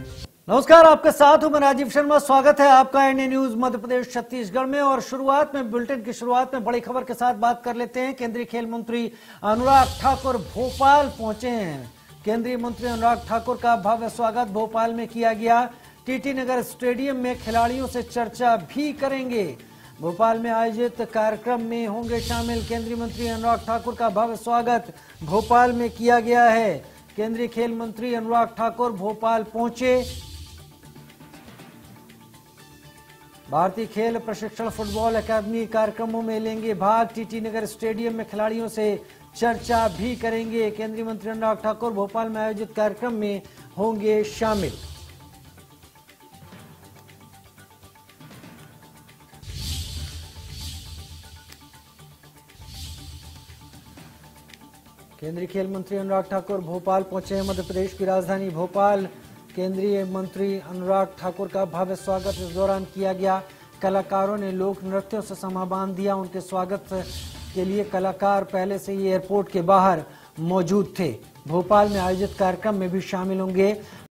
नमस्कार, आपके साथ हूँ मैं राजीव शर्मा। स्वागत है आपका एनए न्यूज़ मध्य प्रदेश छत्तीसगढ़ में। और शुरुआत में, बुलेटिन की शुरुआत में बड़ी खबर के साथ बात कर लेते हैं। केंद्रीय खेल मंत्री अनुराग ठाकुर भोपाल पहुँचे हैं। केंद्रीय मंत्री अनुराग ठाकुर का भव्य स्वागत भोपाल में किया गया। टीटी नगर स्टेडियम में खिलाड़ियों से चर्चा भी करेंगे। भोपाल में आयोजित कार्यक्रम में होंगे शामिल। केंद्रीय मंत्री अनुराग ठाकुर का भव्य स्वागत भोपाल में किया गया है। केंद्रीय खेल मंत्री अनुराग ठाकुर भोपाल पहुँचे। भारतीय खेल प्रशिक्षण फुटबॉल अकादमी कार्यक्रमों में लेंगे भाग। टीटी नगर स्टेडियम में खिलाड़ियों से चर्चा भी करेंगे। केंद्रीय मंत्री अनुराग ठाकुर भोपाल में आयोजित कार्यक्रम में होंगे शामिल। केंद्रीय खेल मंत्री अनुराग ठाकुर भोपाल पहुँचे हैं मध्य प्रदेश की राजधानी भोपाल। केंद्रीय मंत्री अनुराग ठाकुर का भव्य स्वागत इस दौरान किया गया। कलाकारों ने लोक नृत्यों से समा बाँध दिया। उनके स्वागत के लिए कलाकार पहले से ही एयरपोर्ट के बाहर मौजूद थे। भोपाल में आयोजित कार्यक्रम में भी शामिल होंगे।